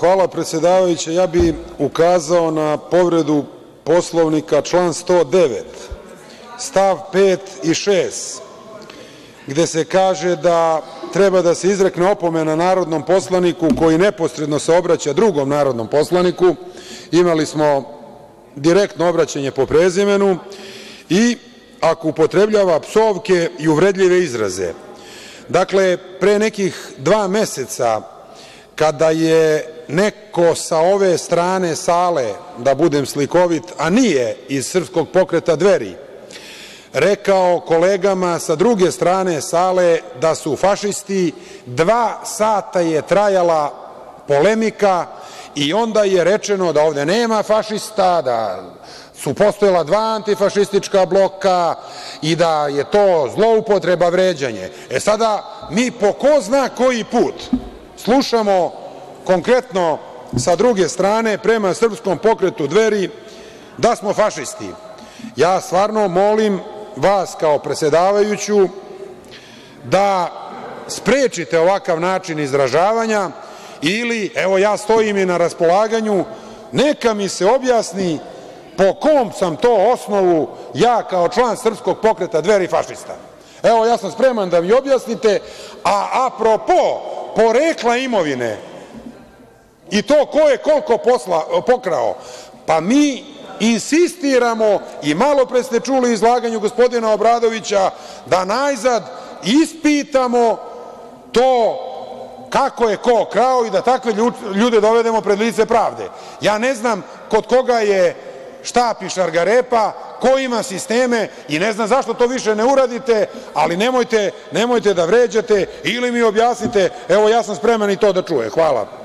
Hvala predsedavajuća. Ja bih ukazao na povredu Poslovnika, član 109. stav 5. i 6. gde se kaže da treba da se izrekne opomena narodnom poslaniku koji neposredno se obraća drugom narodnom poslaniku, imali smo direktno obraćanje po prezimenu, i ako upotrebljava psovke i uvredljive izraze. Dakle, pre nekih dva meseca, kada je neko sa ove strane sale, da budem slikovit, a nije iz Srpskog pokreta Dveri, rekao kolegama sa druge strane sale da su fašisti, dva sata je trajala polemika i onda je rečeno da ovde nema fašista, da su postojala dva antifašistička bloka i da je to zloupotreba, vređanje. E sada, mi po ko zna koji put slušamo konkretno sa druge strane prema Srpskom pokretu Dveri da smo fašisti. Ja stvarno molim vas kao predsedavajuću da sprečite ovakav način izražavanja ili, evo ja stojim i na raspolaganju, neka mi se objasni po kom sam to osnovu ja kao član Srpskog pokreta Dveri fašista. Evo, ja sam spreman da mi objasnite, a apropo porekla imovine i to ko je koliko pokrao, pa mi insistiramo i malopre ste čuli izlaganju gospodina Obradovića da najzad ispitamo to kako je ko krao i da takve ljude dovedemo pred lice pravde. Ja ne znam kod koga je štap i šargarepa, ko ima sisteme i ne znam zašto to više ne uradite, ali nemojte da vređate ili mi objasnite, evo ja sam spreman i to da čujem. Hvala.